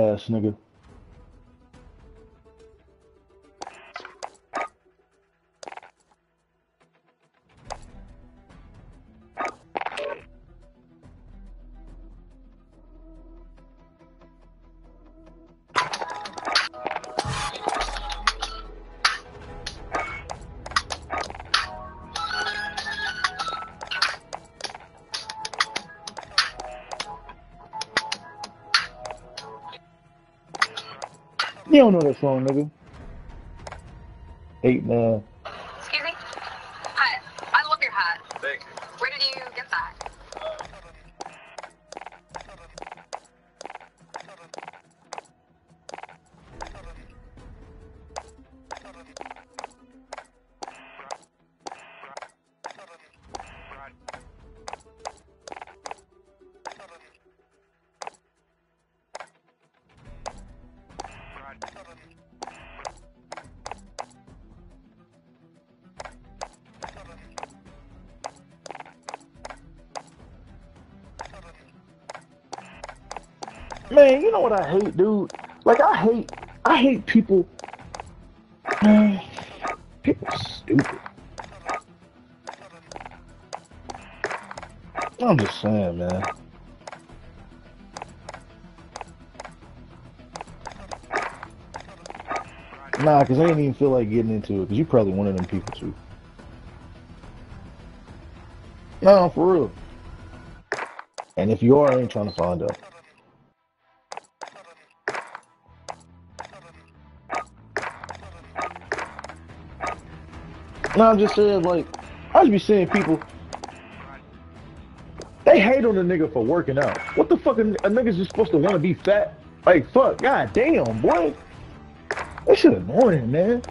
ass nigga. Don't know that song, nigga. Eight man. What I hate, dude? Like I hate I hate people people stupid. I'm just saying, man. Nah, cause I didn't even feel like getting into it. Cause you're probably one of them people too. No, for real. And if you are, I ain't trying to find out. No, I'm just saying, like, I just be seeing people. They hate on a nigga for working out. What the fuck? A, nigga's just supposed to want to be fat? Like, fuck, god damn, boy. That shit annoying, man.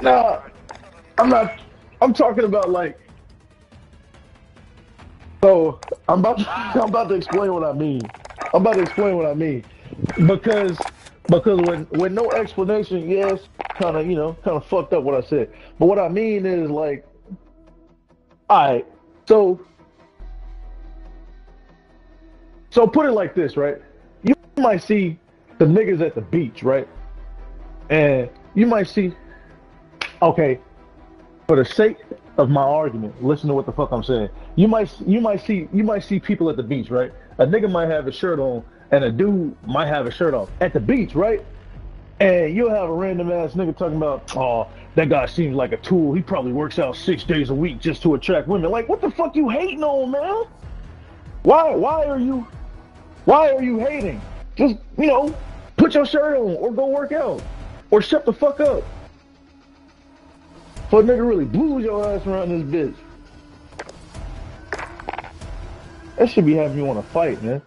Nah, I'm not. I'm talking about like. So I'm about. To, I'm about to explain what I mean. I'm about to explain what I mean, because because when with no explanation, yes, kind of you know kind of fucked up what I said. But what I mean is like, all right, so so put it like this, right? You might see the niggas at the beach, right? And you might see, okay, for the sake of my argument, listen to what the fuck I'm saying. You might you might see you might see people at the beach, right? A nigga might have a shirt on and a dude might have a shirt off at the beach, right? And you'll have a random ass nigga talking about, oh, that guy seems like a tool. He probably works out six days a week just to attract women. Like, what the fuck you hating on, man? Why why are you why are you hating? Just, you know, put your shirt on or go work out. Or shut the fuck up. A nigga really blues your ass around this bitch. That should be having you want to fight, man.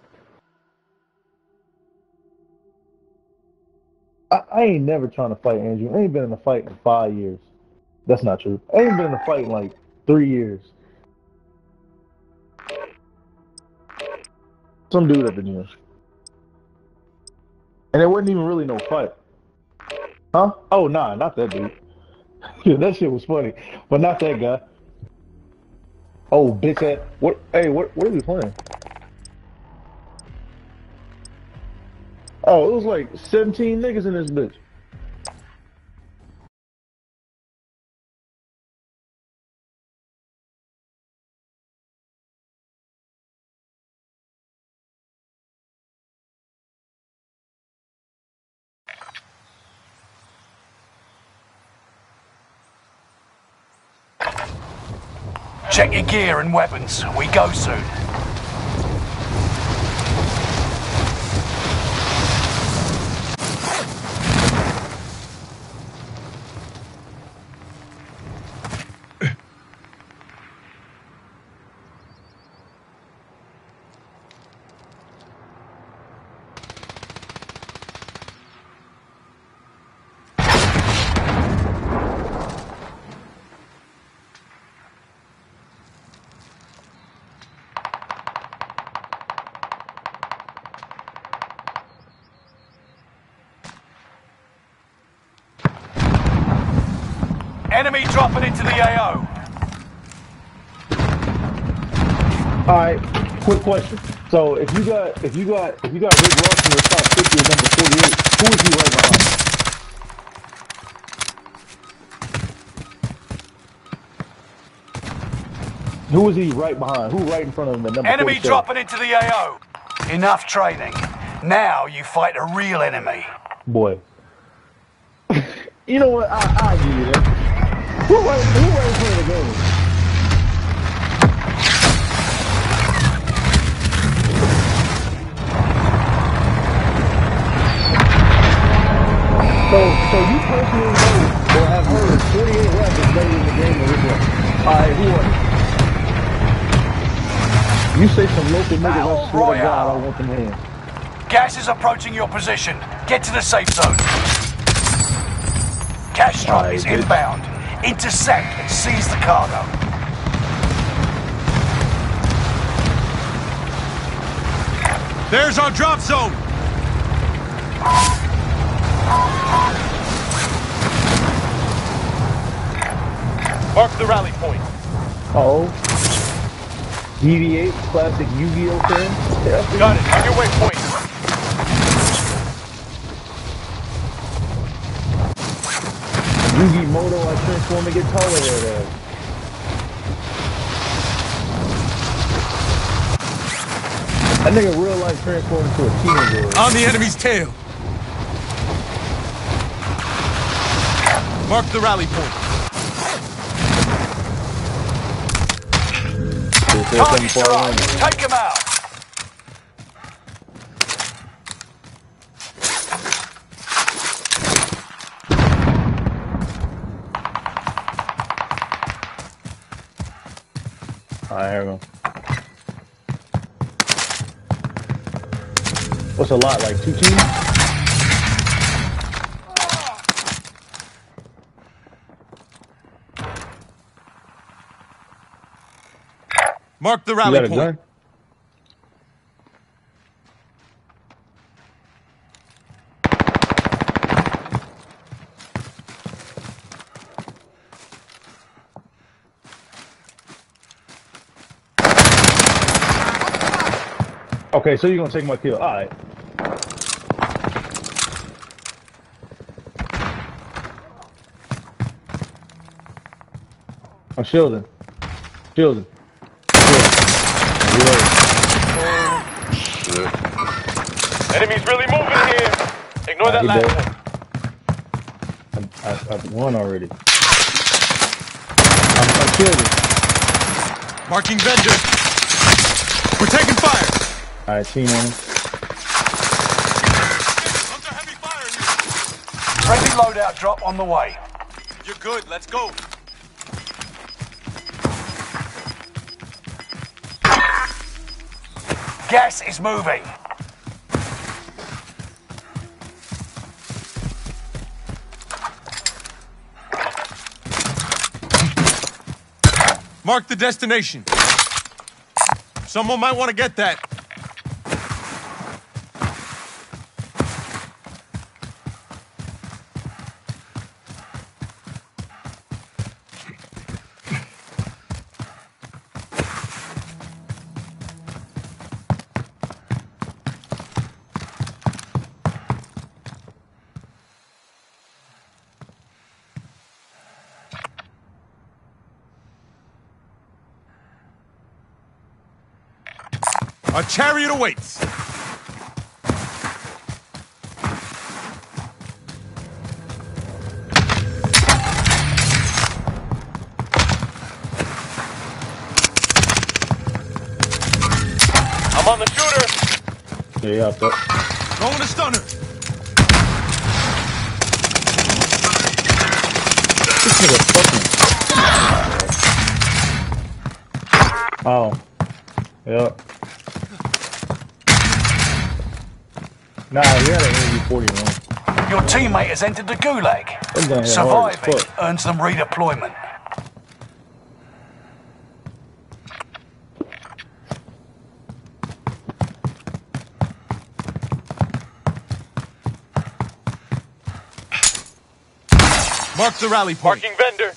I, I ain't never trying to fight Andrew. I ain't been in a fight in five years. That's not true. I ain't been in a fight in like three years. Some dude at the gym. And it wasn't even really no fight. Huh? Oh, nah, not that dude. Yeah, that shit was funny. But not that guy. Oh, bitch at what hey, what what are we playing? Oh, it was like 17 niggas in this bitch. Check your gear and weapons. We go soon. Enemy dropping into the AO. All right, quick question. So if you got if you got if you got Rick Ross in your top fifty and number forty eight, who is he right behind? Who is he right behind? Who right in front of him at number Enemy 47? dropping into the AO. Enough training. Now you fight a real enemy. Boy. you know what? I I give you that. Who right who right in front of the game? So, so you personally know or have heard 48 reps is better in the game of Rick Ross. Alright, who are you? You say some local niggas, I swear to Royale. God, I want them hands. Gas is approaching your position. Get to the safe zone. Cash drop Aye, is good. inbound. Intercept and seize the cargo. There's our drop zone. Mark the rally point. Uh-oh. DV8, classic Yu-Gi-Oh thing. Yeah, Got it. On your waypoint. Yugi Moto, I transform and get taller there. That nigga real life transformed into a teenager. On the enemy's tail. Mark the rally point. Targets are up. Take him out. Alright, here we go. What's a lot, like two teams? Mark the You rally got a point. gun? Okay, so you're gonna take my kill. Alright. I'm. Shielding. Shielding. Enemy's really moving here. Ignore Alright, that he last dead. one. I, I, I've won already. I'm, I'm shielding. Marking vendor. We're taking fire. Alright, team on him. Under heavy fire. Friendly loadout drop on the way. You're good. Let's go. Gas is moving. Mark the destination. Someone might want to get that. Chariot awaits. I'm on the shooter. Yeah, yeah, up there. Throwing a stunner. This nigga fucking. Oh. Yep. Nah, he had an AV-41. Your teammate has entered the gulag. Them guys hit hard Surviving earns them redeployment. Mark the rally point. Marking vendor.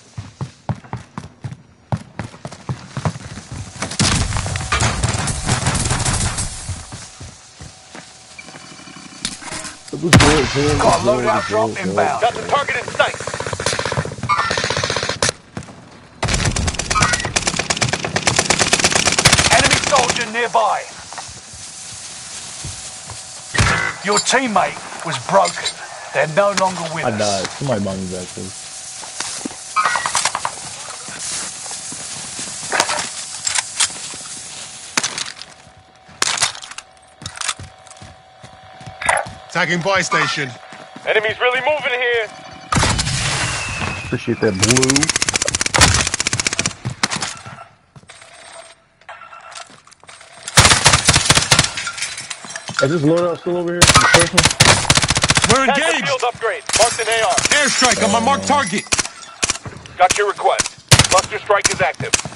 What's good? What's good? Got a What's good? loadout What's drop good? What's good? inbound. Got the target in sight. Enemy soldier nearby. Your teammate was broken. They're no longer with I us. died. Somebody buy me back, please. Tagging buy station. Enemies really moving here. Appreciate that blue. Is this loadout still over here? The first one? We're engaged. field upgrade. Marked an AR. Airstrike on my marked target. Got your request. Cluster strike is active.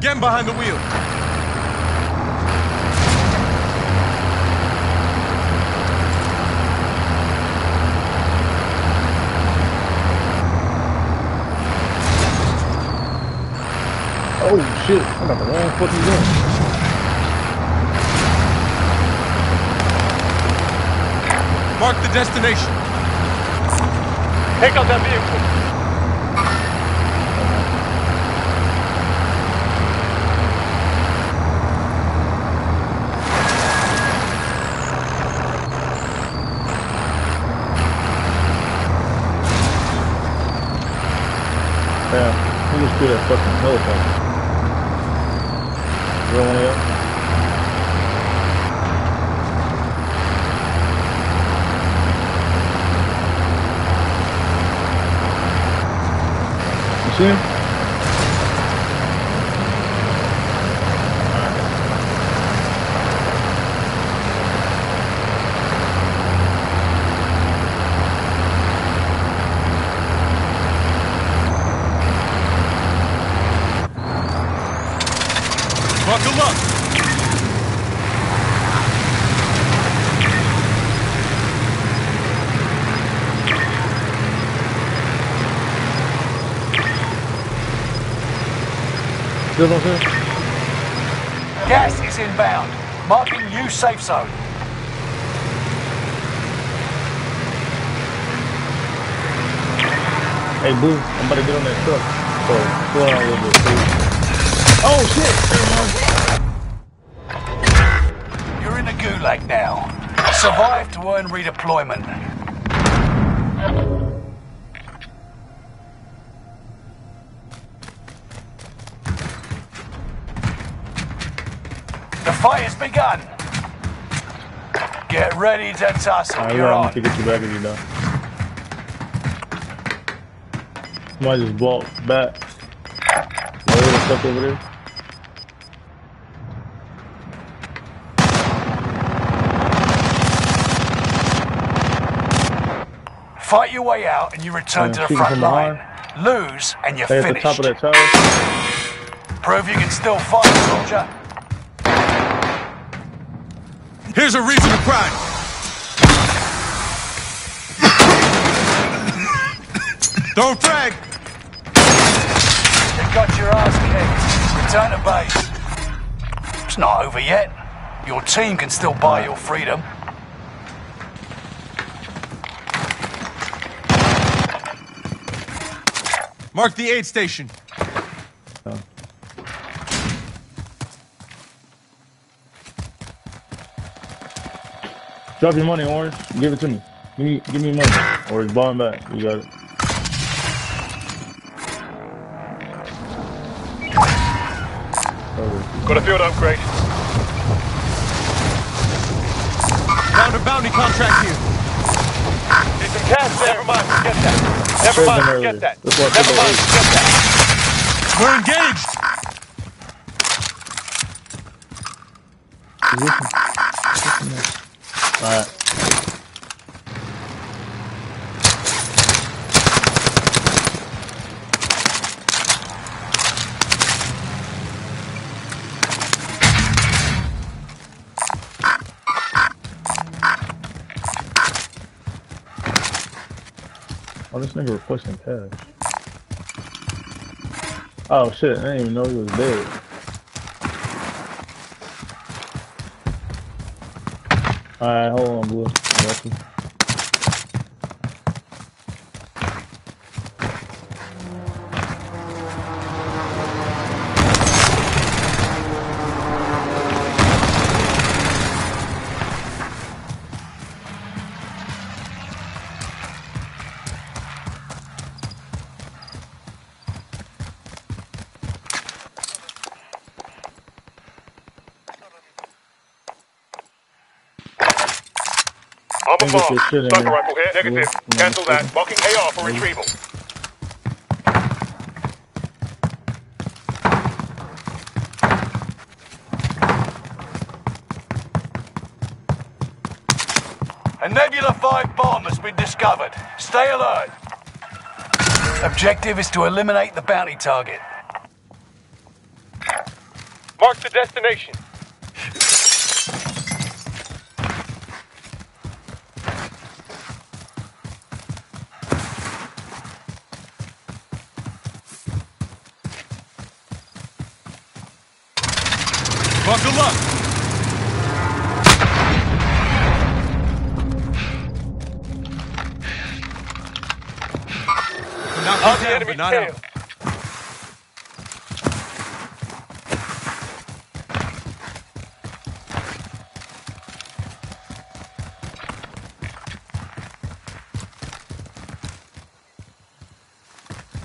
Getting behind the wheel. Oh shit! I got the wrong fucking gun. Mark the destination. Take out that vehicle. Yeah, he just threw that fucking helicopter. Of y'all? You see him? Buckle up. See what I'm? Gas is inbound. Marking new safe zone. Hey, Blue, I'm about to get on that truck. So, slow down a little bit, please. Oh, shit! You're in the gulag now. Survive to earn redeployment. The fight has begun. Get ready to tussle. Alright, You're on. get you back if you're done. Somebody just walked back. Little stuff over there. Fight your way out and you return Yeah, to the front line. Lose and you're the finished. top of that tower. Prove you can still fight, soldier. Here's a reason to cry. Don't frag. You got your ass kicked. Return to base. It's not over yet. Your team can still buy your freedom. Mark the aid station. Drop your money, Orange. Give it to me. Give me, give me money. Or it's bottom back. You got it. Got a field upgrade. Found a bounty contract here. Need some cash there. Never mind, forget that. Never mind, forget earlier. that. That's why I Never mind, forget that. We're engaged but Oh, this nigga requesting cash. Oh shit, I didn't even know he was big. Alright, hold on, Blue. Sniper rifle here. Negative. Cancel that. Marking AR for retrieval. A Nebula 5 bomb has been discovered. Stay alert. Objective is to eliminate the bounty target. Mark the destination. Not tail. out.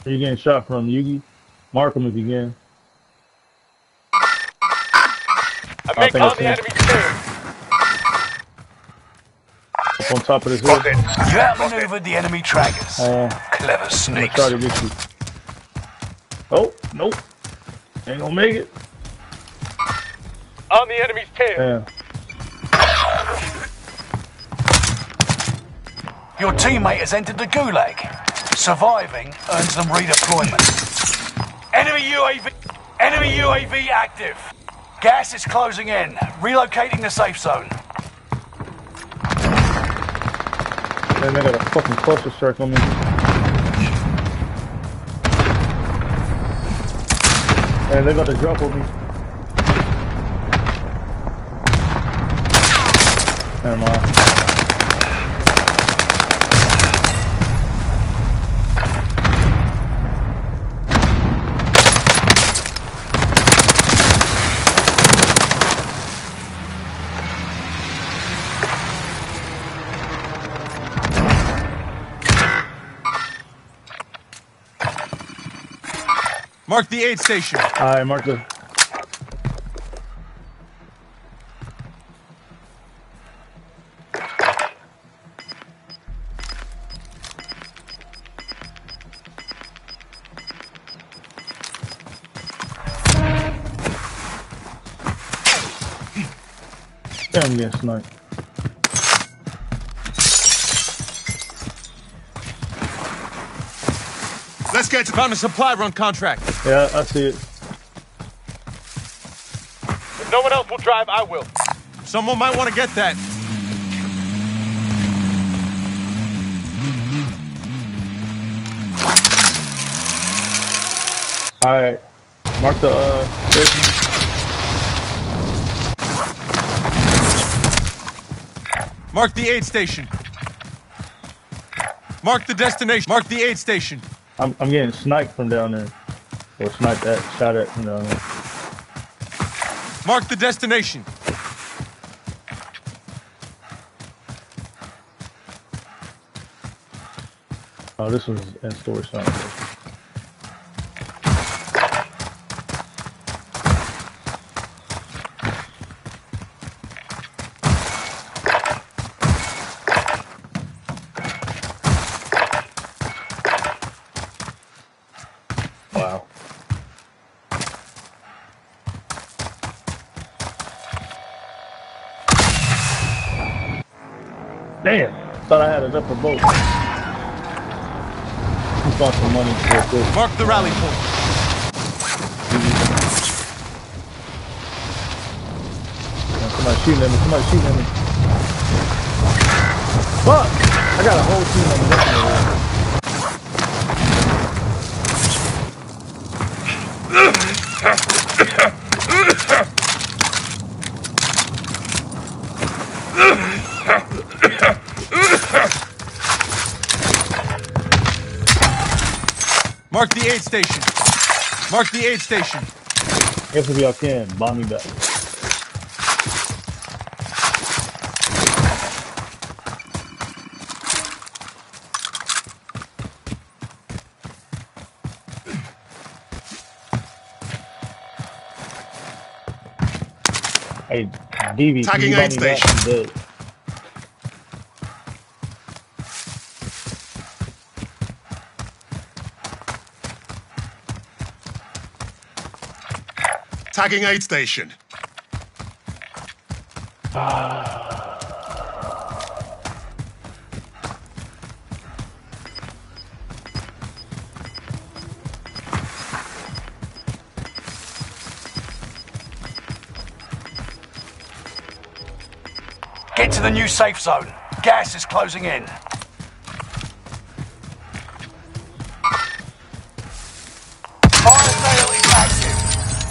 Are you getting shot from Yugi? Mark him if you can. I I make think on the see. enemy tail. Up on top of this hill. You outmaneuvered the enemy trackers. Uh, Clever I'm gonna try to get you. Oh, nope. Ain't gonna make it. On the enemy's tail. Damn. Your teammate has entered the gulag. Surviving earns them redeployment. Enemy UAV. Enemy UAV active. Gas is closing in. Relocating the safe zone. Man, they got a fucking cluster strike on me. And they got to drop on me. Never mind. Mark the aid station. Alright, mark the. Damn, I'm getting sniped. Let's get to found a supply run contract. Yeah, I see it. If no one else will drive, I will. Someone might want to get that. Alright. Mark the, uh, station. Mark the aid station. Mark the destination. Mark the aid station. I'm, I'm getting sniped from down there. Or sniped at, shot at from down there. Mark the destination. Oh, this was in storage somewhere. Wow. Damn, I had enough for both. Some money quick. Mark the rally point. Man, Somebody shooting at me. Somebody shooting at me. Fuck! I got a whole team on the left. Station. Mark the aid station. If y'all can, bomb me back. Hey, DV, Tagging aid station. Tagging aid station. Get to the new safe zone. Gas is closing in.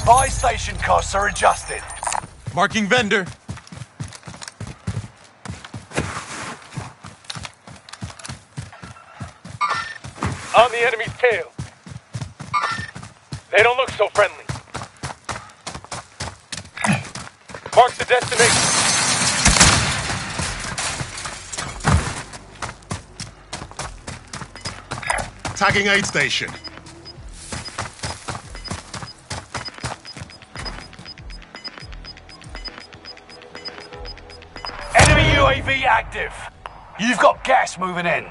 Buy station costs are adjusted. Marking vendor. On the enemy's tail. They don't look so friendly. Mark the destination. Tagging aid station. UAV active. You've got gas moving in.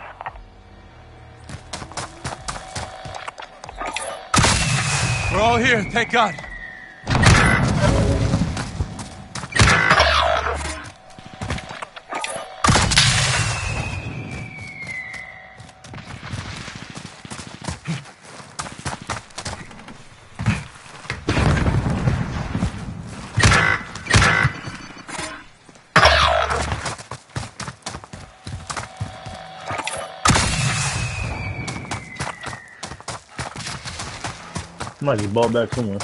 We're all here, thank God. Somebody just bought back somewhere.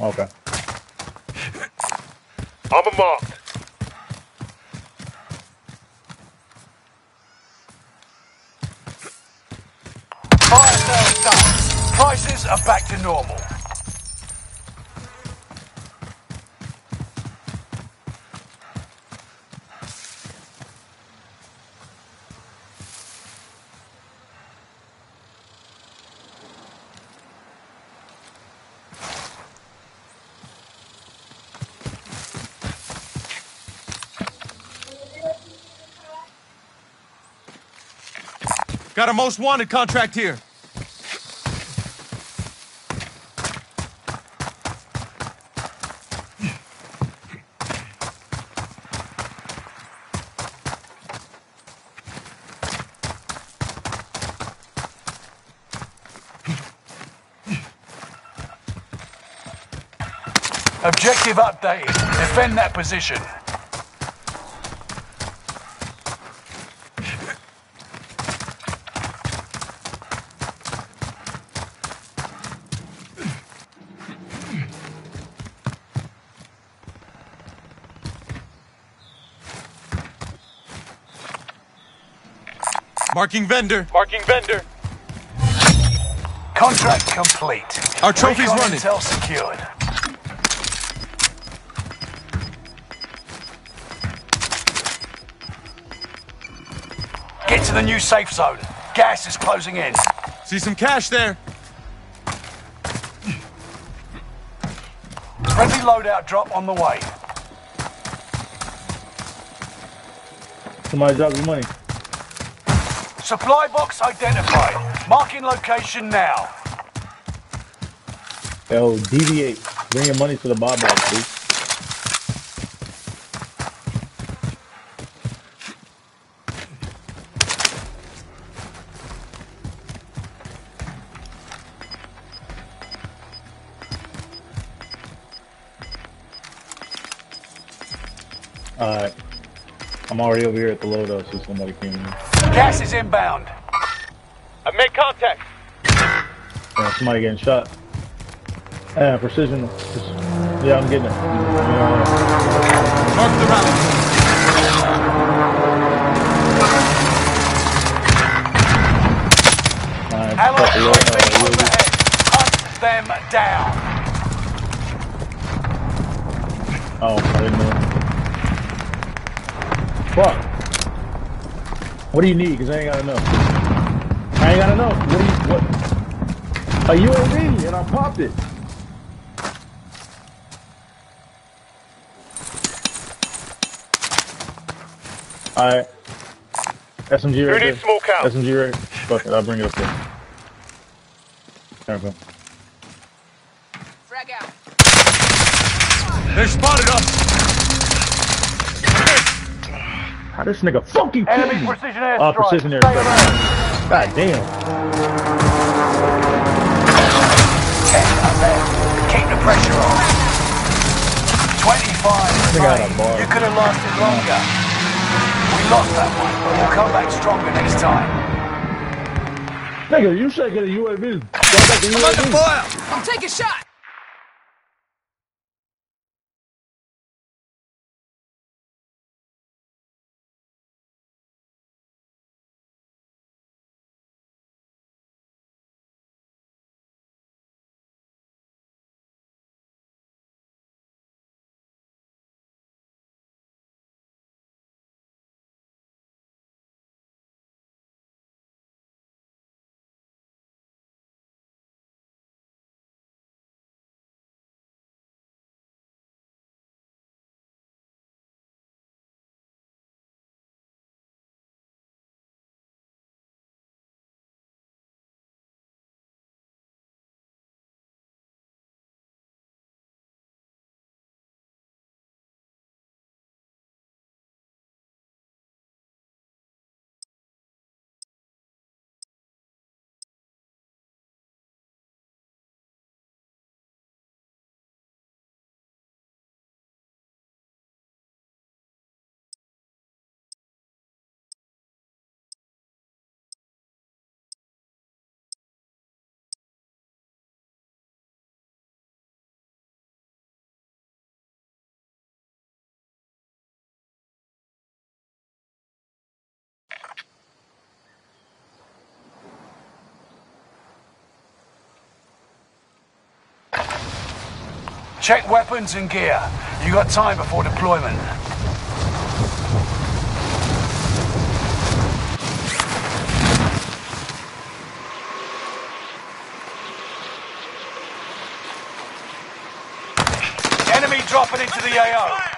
Okay. I'm a done. Prices are back to normal. Got a most wanted contract here. Objective updated. Defend that position. Marking vendor. Marking vendor. Contract complete. Our trophy's Recon running. Intel secured. Get to the new safe zone. Gas is closing in. See some cash there. Friendly loadout drop on the way. Somebody drop your money. Supply box identified. Marking location now. Yo, deviate. Bring your money to the bar box, please. I'm already over here at the loadout, so somebody came in. Gas is inbound. I've made contact. Yeah, somebody getting shot. Yeah, precision. Yeah, I'm getting it. Yeah. Mark the rally. Alright, Allied fuck the low- UAV overhead. Hunt them down. Oh, I didn't know. Fuck. What do you need? Cause I ain't got enough. I ain't got enough. What do you, what? A UAV, and I popped it. Alright. SMG Who right there. needs smoke out? SMG right. Fuck it, I'll bring it up there. There we go. Frag out. They're spotted us. How this nigga funky kill Enemy me? precision airstrike. Oh, precision Stay airstrike. God damn. Keep the pressure on. 25 think a bar. You could have lasted longer. We lost that one, but we'll come back stronger next time. Nigga, you shaking a UAV. Go back to I'm under UAV. fire. I'm taking shot. Check weapons and gear. You got time before deployment. Enemy dropping into the AO.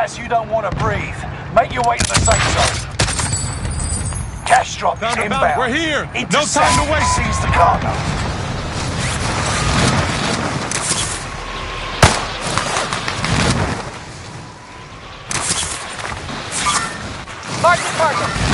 Gas you don't want to breathe. Make your way to the safe zone. Cash drop Found a inbound. We're here. No time to waste. Seize the cargo. Mark the target.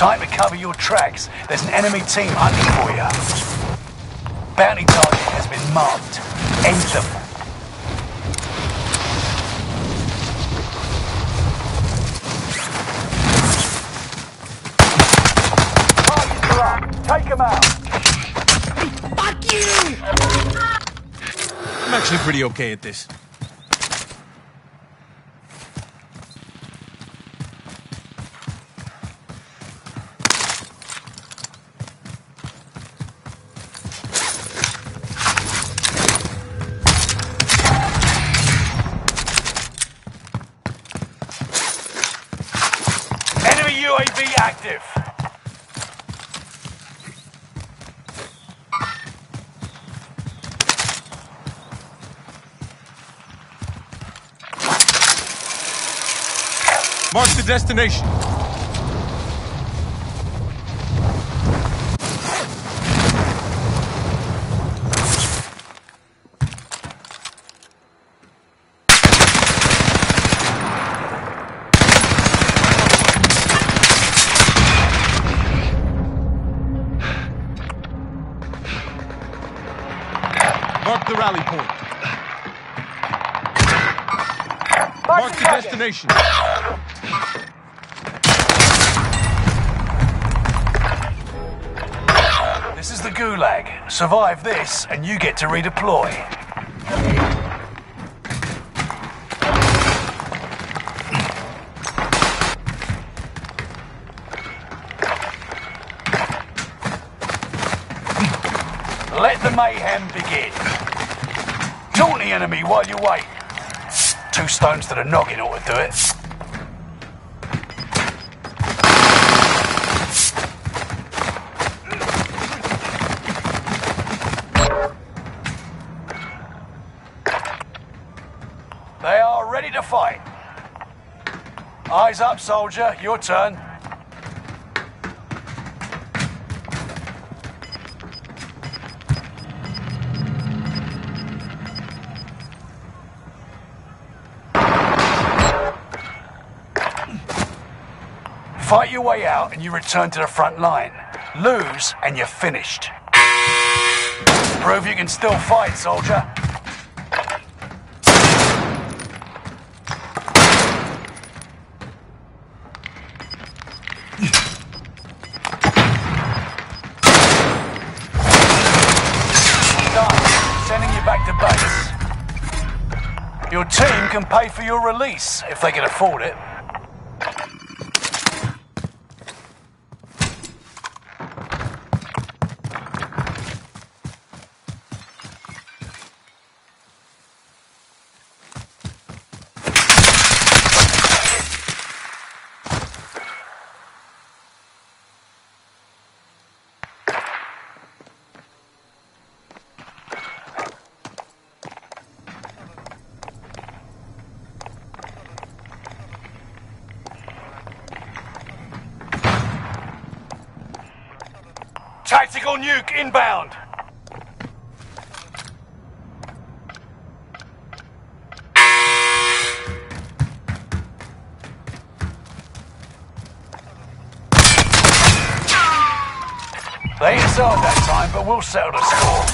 Time to cover your tracks. There's an enemy team hunting for you. Bounty target has been marked. End them. Targets are. Take them out. Fuck you! I'm actually pretty okay at this. Enemy UAV active. Mark the destination. Mark the rally point. Mark the destination. Survive this, and you get to redeploy. Let the mayhem begin. Taunt the enemy while you wait. Two stones to the noggin ought to do it. Eyes up, soldier. Your turn. Fight your way out and you return to the front line. Lose and you're finished. Prove you can still fight, soldier. Done. Sending you back to base. Your team can pay for your release if they can afford it. Tactical nuke inbound. They inside that time, but we'll settle the score.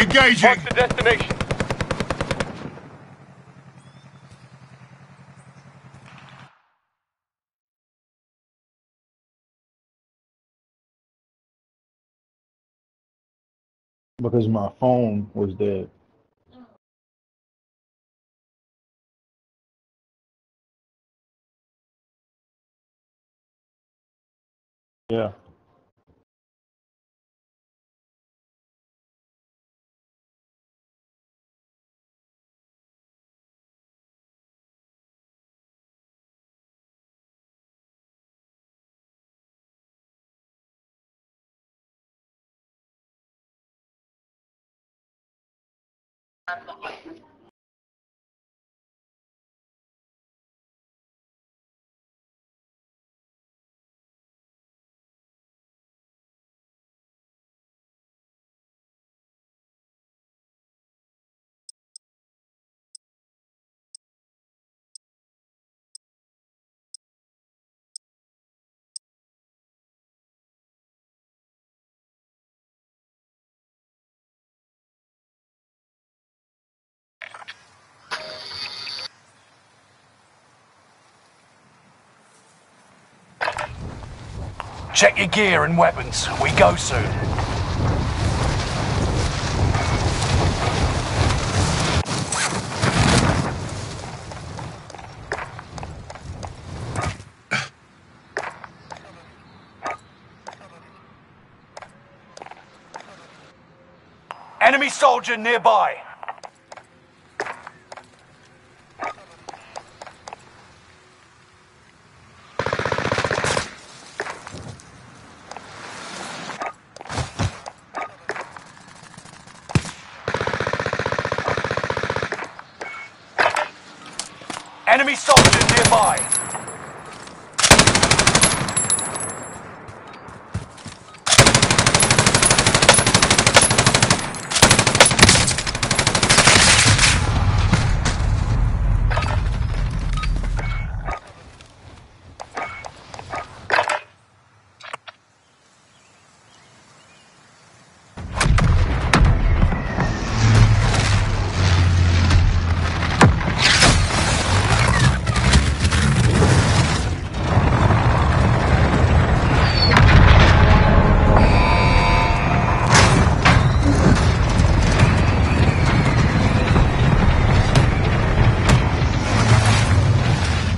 Engaging. Mark the destination. because my phone was dead. Yeah. Check your gear and weapons. We go soon. Enemy soldier nearby. Enemy soldier nearby.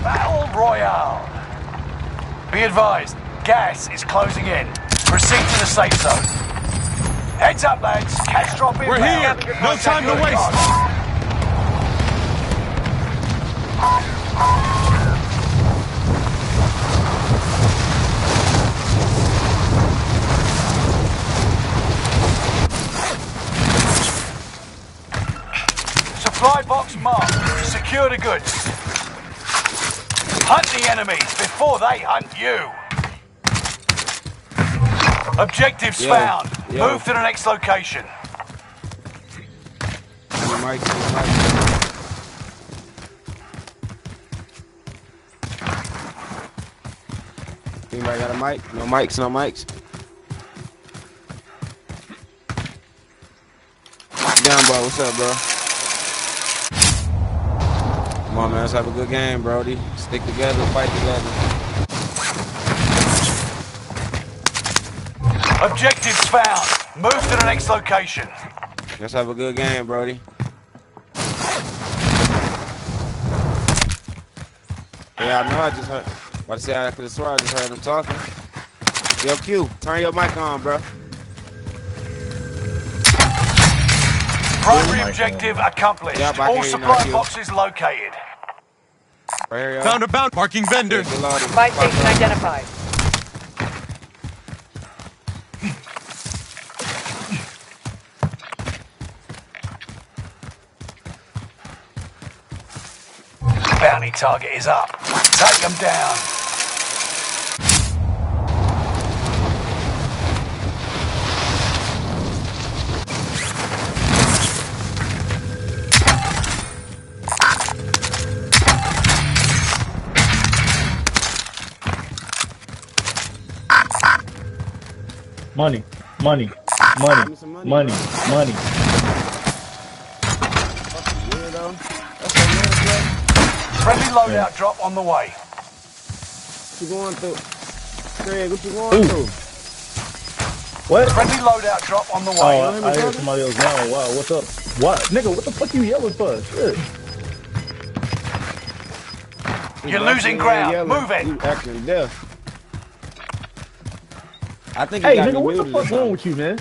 Battle Royale. Be advised, gas is closing in. Proceed to the safe zone. Heads up, lads. Cash drop in. We're here. No time to waste. Supply box marked. Secure the goods. Before they hunt you. Objectives Yeah, found. yeah. Move to the next location. Anybody got a mic? No mics, no mics. Down, bro. What's up, bro? Come on, man. Let's have a good game, Brody. Stick together, fight together. Objectives found. Move to the next location. Let's have a good game, Brody. Yeah, I know. I just heard. About to say I could have I just heard him talking. Yo, Q, turn your mic on, bro. Primary my objective accomplished. Yep, I All can hear you supply boxes located. Right. Found a bounty. Marking vendor. Get loaded. Buy station identified. Bounty target is up. Take them down. Money, money, money, money, money, money. Weirdo. That's a weird, bro. Friendly loadout drop on the way. What you going through? Craig, what you going Ooh. through? What? Friendly loadout drop on the Oh, way. I, I hear somebody else now. Wow, what's up? What? Nigga, what the fuck you yelling for? Shit. You're losing ground. Move it. You acting deaf. I think Hey, you got nigga, what the fuck wrong with you, man?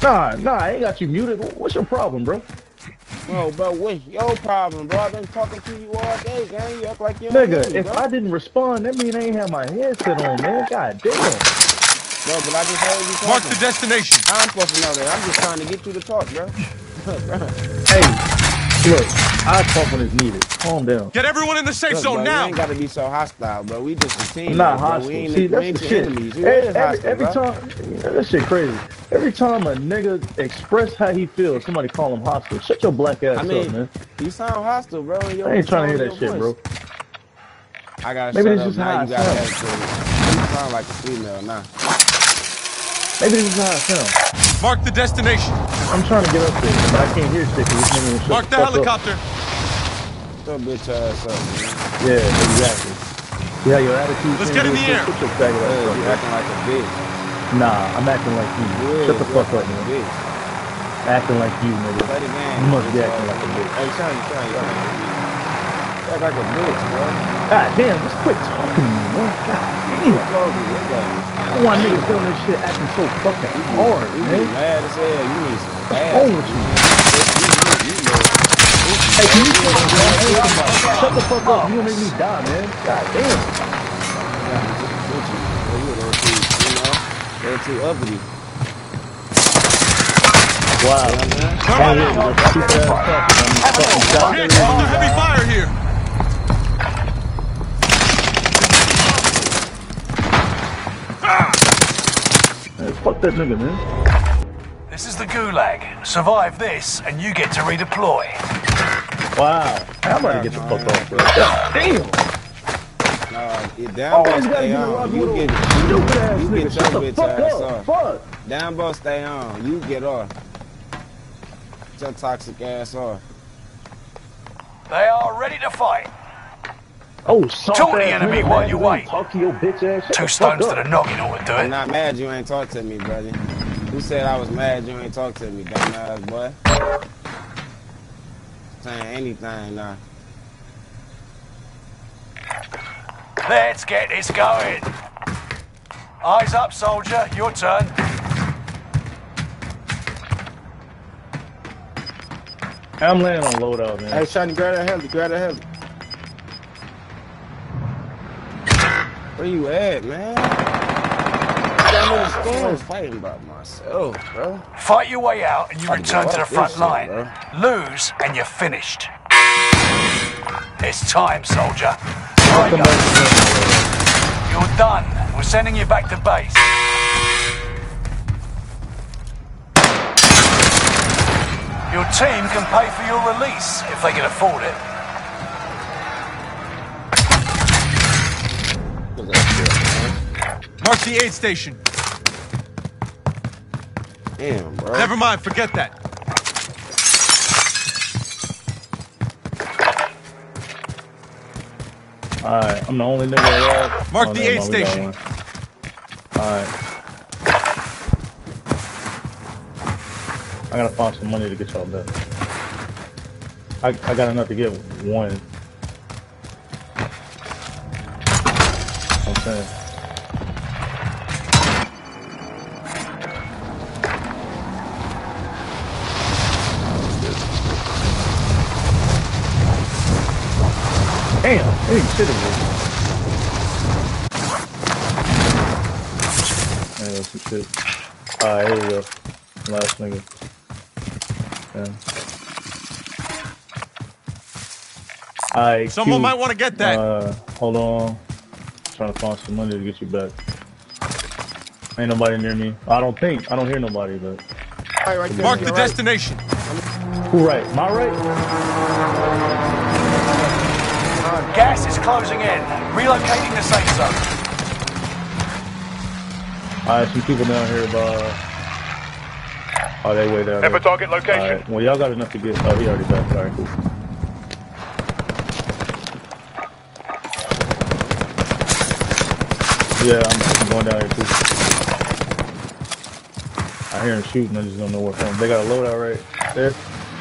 Nah, nah, I ain't got you muted. What's your problem, bro? Bro, bro, what's your problem, bro? I've been talking to you all day, gang. You act like you don't Nigga, hear me, if bro. I didn't respond, that mean I ain't have my headset on, man. God damn. Bro, but I just heard you talking. Mark the destination. I'm supposed to know that. I'm just trying to get you to talk, bro. bro. Hey, look, I talk when it's needed. Calm down. Get everyone in the safe Look, zone bro, now. You ain't got to be so hostile, bro. We just a team. I'm not bro. hostile. We ain't, See, we that's ain't the shit. enemies. We Every, is every, hostile, every bro. time, you know, that shit crazy. Every time a nigga express how he feels, somebody call him hostile. Shut your black ass I mean, up, man. you sound hostile, bro. in your I ain't trying to hear that of your shit, bro. I gotta Maybe shut this up is now. how You got sound. You sound like a female now. Maybe this is how I sound. Mark the destination. I'm trying to get up there, but I can't hear shit because this nigga Mark the fuck up. helicopter. Shut your bitch ass up, man. Yeah, exactly. Yeah, your attitude. Let's get in the air. Put your faggot Yeah, ass you up, acting like a bitch. Nah, I'm acting like you. Yeah, Shut the fuck up, man. bitch. Acting like you, nigga. Play. You must be acting like a bitch. Hey, Shiny, Shiny, you act like a bitch. You act like a bitch, bro. God damn, just quit talking to man. God damn. Kobe, look at me. I want niggas doing this shit acting so fucking hard, You be man. mad as hell. You need some What's wrong with you? Hey, can you shut up, man? Hey, Shut the fuck up. You gonna make me die, man. God damn. They're too ugly. Wow. Hey, yeah, you're a stupid ass fucker, man. You fucking shot. Shit, under heavy fire here. Hey, fuck that nigga, man. This is the Gulag. Survive this, and you get to redeploy. Wow. I'm about to get the fuck off, bro. God damn. Nah, you down Always bow gotta stay get a on. rock You with get, a stupid ass you nigga. get your the bitch fuck ass off. Fuck. down bow stay on. You get off. Get your toxic ass off. They are ready to fight. Oh, soft Talk to the enemy nigga, while you don't wait. Talk to your bitch ass. Two stones to up. the noggin ought to do I'm not mad you ain't talk to me, buddy. Who said I was mad you ain't talk to me, dumbass boy? Saying anything now. Let's get this going. Eyes up, soldier. Your turn. I'm laying on loadout, man. Hey, Shiny, grab that heli, grab that heli. Where you at, man? The storm fighting by myself, bro. Fight your way out, and you I'd return to the front shit, line. bro. Lose, and you're finished. It's time, soldier. Come Break back up. to me. You're done. We're sending you back to base. Your team can pay for your release if they can afford it. Look at that Mark the aid station. Damn, bro. Never mind, forget that. Alright, I'm the only nigga alive. Mark Oh, the aid mind, we got station. Alright. I gotta find some money to get y'all back. I, I got enough to get one. Saying. Damn, ain't shit in here. Yeah, that's some shit. Alright, here we go. Last nigga. Yeah. Alright, Someone Q, might want to get that. Uh, hold on. Trying to find some money to get you back. Ain't nobody near me. I don't think. I don't hear nobody, but. Right, right there, Mark the right. destination. Who right? My right? Uh, gas is closing in. Relocating the safe zone. I have some people down here by. Uh, oh, they way down Ever there. target location. Alright, well, y'all got enough to get. Oh, he already back. Alright, cool. Yeah, I'm, I'm going down here too. I hear him shooting, I just don't know what from. They got a loadout right there.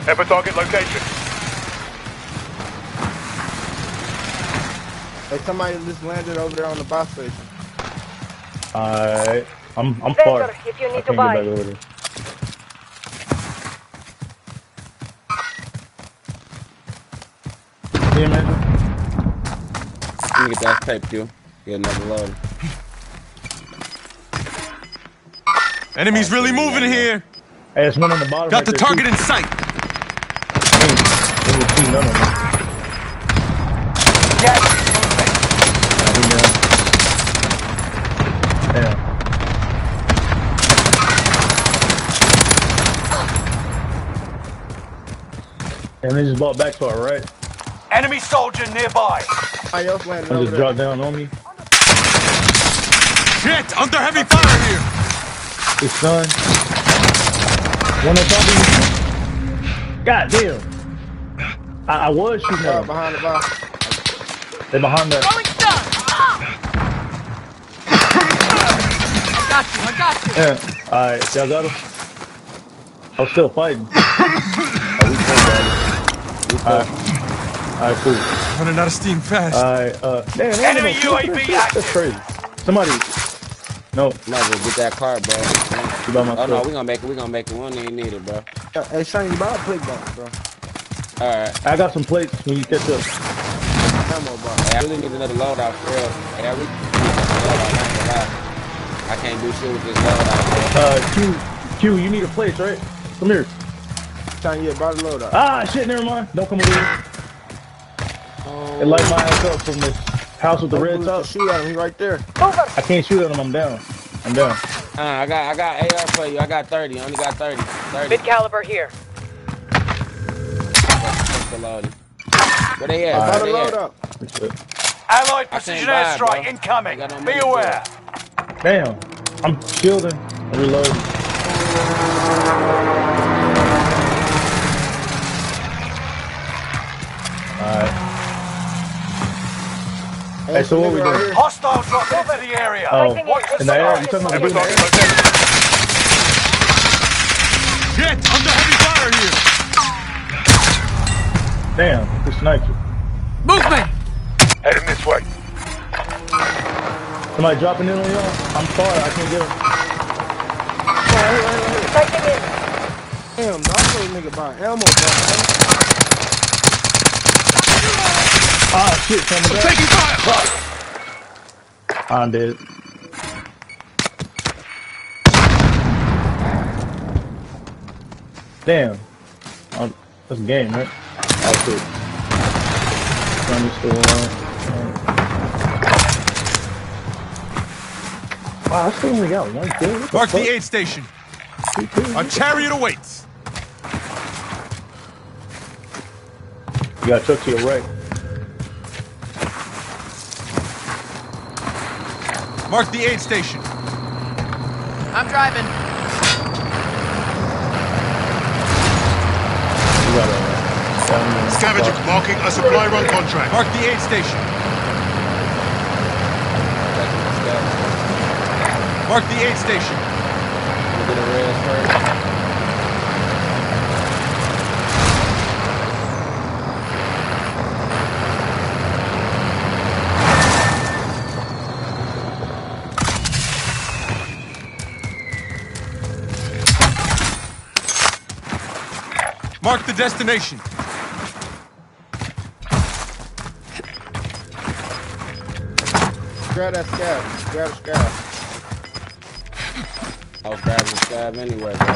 Ever target location. Hey, somebody just landed over there on the bus station. Alright. I'm I'm far. Vendor, if you I can't to get back over there. See him, man? Let me get that tape, Q. Get another load. Enemies really oh, moving here. Hey, there's one on the bottom. Got right the target too. in sight. Ain't- ain't none of them. Gas is. Yeah, he And they just bought back to our right. Enemy soldier nearby. Somebody else landed And over just dropped down on me. Shit, under heavy fire here. It's done. One of them. God damn. I, I was shooting at. Uh, behind the box. They're behind the. Throwing stuff. I got you. I got you. Yeah. All right. Y'all got him. I'm still fighting. All right. All right, cool. Running out of steam fast. Alright, uh, damn, enemy UAV. That's crazy. Somebody, no, not gonna get that car, bro you by Oh no, myself. we gonna make it. We gonna make it. We don't even need it, bro. Hey, Shane, you buy a plate box, bro. All right. I got some plates when you catch up. Ammo box. Hey, I really need another loadout for real. Hey, I really need another loadout. Not gonna lie. I can't do shit with this loadout, bro. Uh, Q, Q, you need a plate, right? Come here. Shane, yeah, buy the load up. Ah, shit, never mind. Don't come over here. It light my ass up from this house with the red top. Shoot at him, he right there. I can't shoot at him. I'm down. I'm down. Uh, I got, I got AR for you. I got 30. I only got 30. 30. Mid caliber here. What's the? Where they at? Buy the Where they load at? up. Allied I precision can't buy it, airstrike bro. incoming. No Be aware. Damn. I'm shielding and reloading. Hey, so what we doing? here. Hostile dropping into the area. Oh, Watch the in the air? You skies. talking about Enemy the air? Get under heavy fire here. Damn, the sniper. Movement. Heading this way. Somebody dropping in on y'all? I'm far, I can't get him. Damn, no, I told nigga buy ammo box. Ah, shit, coming back. Taking fire. I'm dead. Damn. Um, that's a game, right? Oh, shit. Gun is still on. Wow, I still only got one kill. What the Mark the aid station. Two? A chariot awaits. You got Chuck to your right. Mark the aid station. I'm driving. You got. Scavenger marking a supply run contract. Mark the aid station. Mark the aid station. Look at the red first. Mark the destination. Grab that scab. Grab the scab. I was grabbing the scab anyway, bro.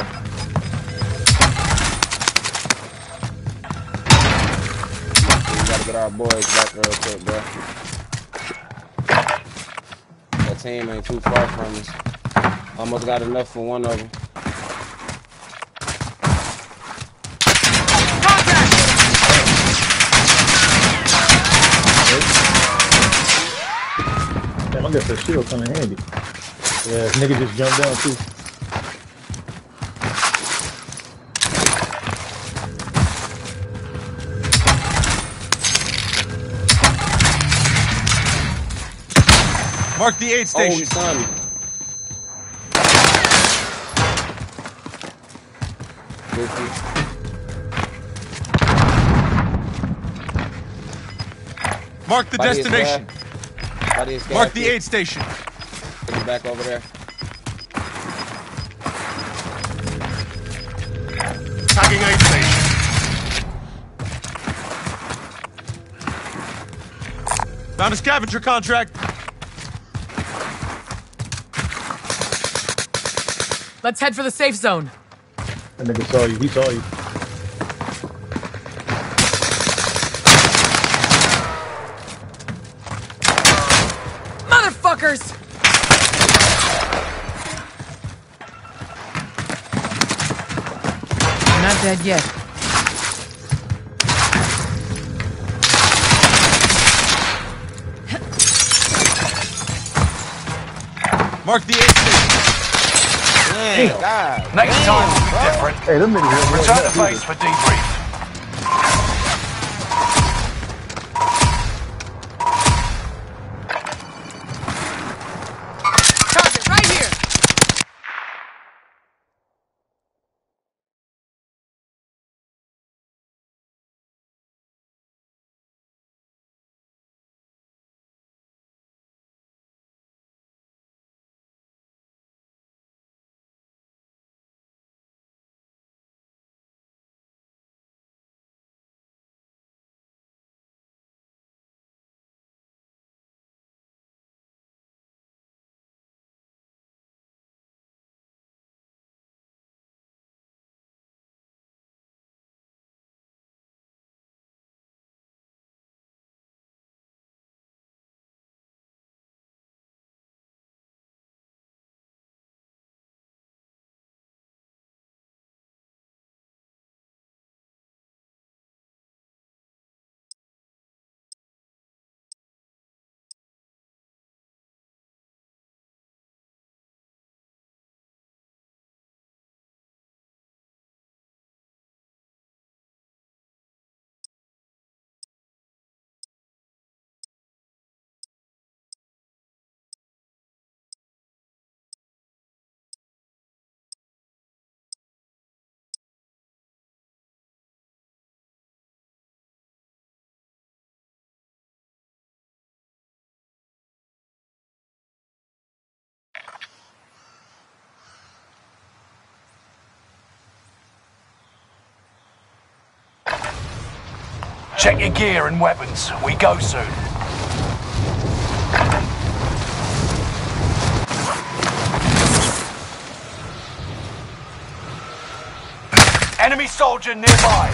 We gotta get our boys back real quick, bro. That team ain't too far from us. Almost got enough for one of them. I guess that shield come in handy. Yeah, this nigga just jumped down too. Mark the aid Oh, station. son. Goofy. Mark the Body is destination. Mark the aid station. Put it back over there. Tagging aid station. Found a scavenger contract. Let's head for the safe zone. That nigga saw you. He saw you. Motherfuckers! You're not dead yet. Mark the aid station. Man, God. Next time will be different. Hey, them niggas here. Return to base for debrief. Check your gear and weapons. We go soon. Enemy soldier nearby.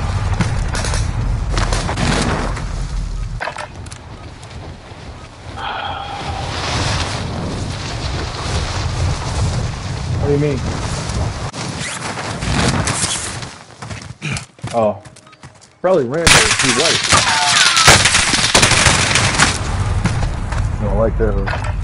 What do you mean? Oh. Probably Rambo if he white. I don't like that. Huh?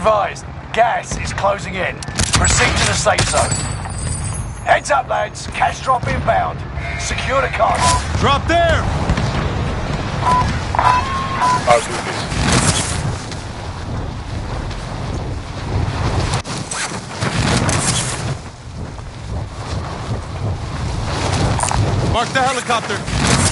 Advised, gas is closing in. Proceed to the safe zone. Heads up, lads. Cash drop inbound. Secure the cargo. Drop there! Mark the helicopter.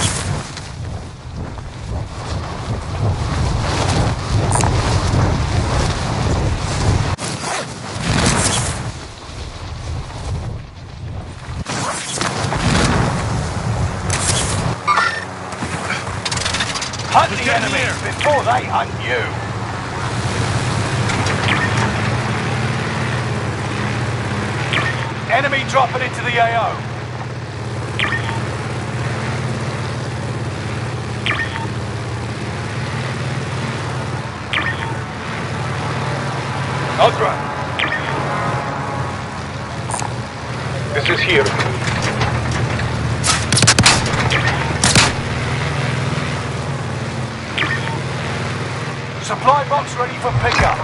Hunt the Get enemy here. They hunt you. Enemy dropping into the AO. Ultra. This is here. Supply box ready for pickup.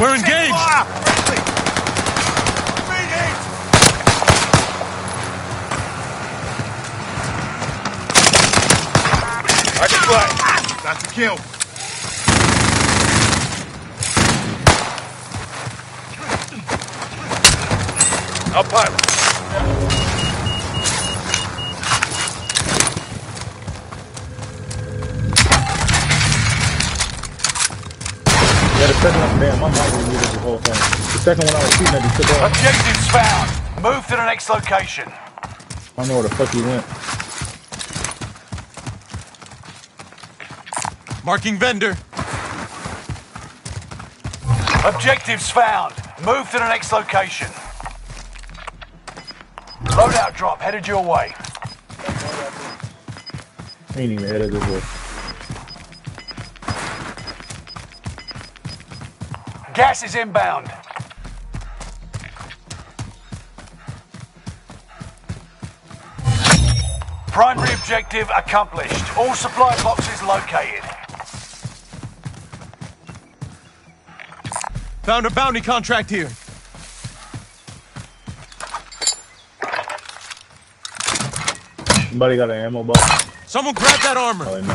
We're engaged! I can fly. That's a kill. I'll pilot. Yeah, the second one, damn, my mic was muted the whole thing. The second one I was shooting at, he took off. Objectives found. Move to the next location. I don't know where the fuck he went. Marking vendor. Objectives found. Move to the next location. Loadout drop headed your way. He ain't even headed this way. Gas is inbound. Primary objective accomplished. All supply boxes located. Found a bounty contract here. Somebody got an ammo box? Someone grab that armor. Probably no.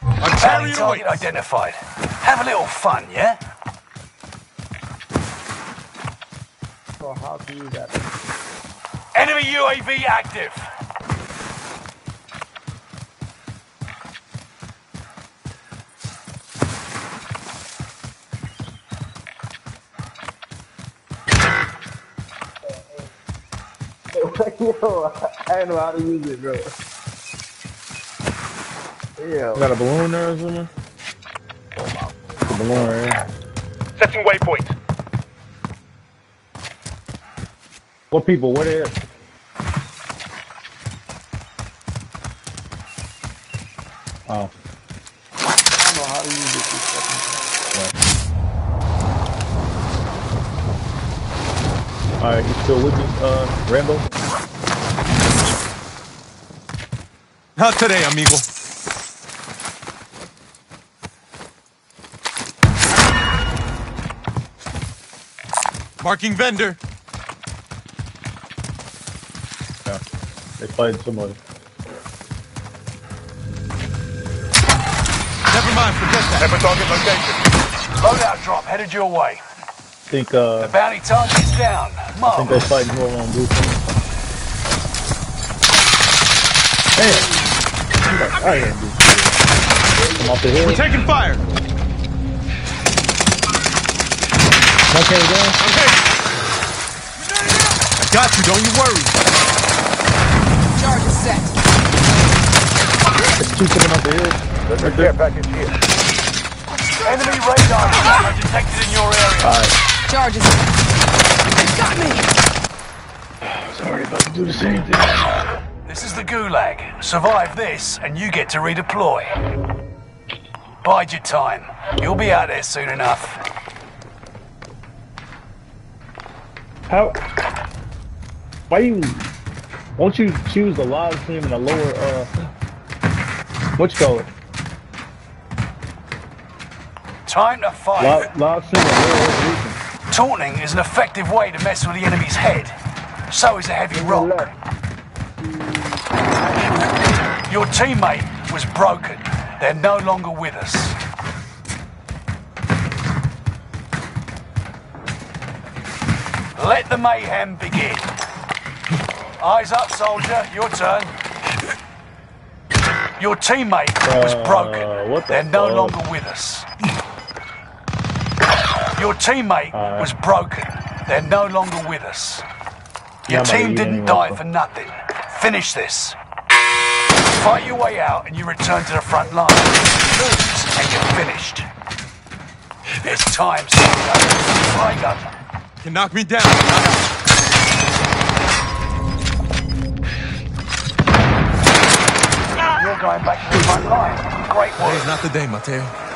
I'm Bounty carrying target away. identified. Have a little fun, yeah? So how to use that? Enemy UAV active. Yo, I don't know how to use it, bro. Yeah. Got a balloon there or something? balloon right here. Setting waypoint. What people? What is? Oh, I don't know how to use it. This fucking all right. You still with me, uh, Rambo? Not today, amigo. Marking vendor. Yeah. They fighting somebody. Never mind, forget that. Never target location. Loadout drop headed your way. think uh, The Bounty target's down. I think they're fighting who on blue team. Damn. I ain't do shit. Come off the hill. We're taking fire. Okay, down. Okay. I got you, don't you worry. Charge is set. There's two coming off the hill. There's a care package here. Enemy radar jammer detected in your area. Alright. Charge is set. They got me! Sorry about to do the same thing. This is the Gulag. Survive this, and you get to redeploy. Bide your time. You'll be out there soon enough. How? Why you? Won't you choose the live stream and the lower? Uh, what you call it? Time to fight. Live, live stream and lower resolution. Taunting is an effective way to mess with the enemy's head. So is a heavy rock. Your teammate was broken. They're no longer with us. Let the mayhem begin. Eyes up, soldier. Your turn. Your teammate was Uh, broken. what the They're no longer with us. Your teammate Alright. was broken. They're no longer with us. Your team didn't die for nothing. Finish this. Fight your way out and you return to the front line. Lose and you're finished. It's time. Fly gun. Can knock me down. You're going back to the front line. Great Today's not the day, Mateo.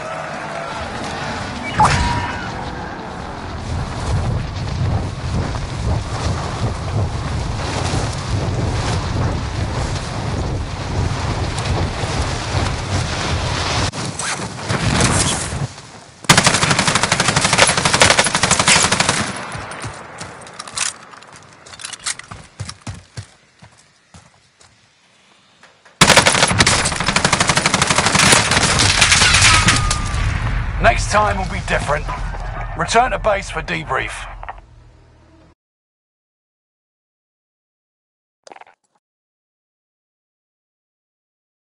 Next time will be different. Return to base for debrief.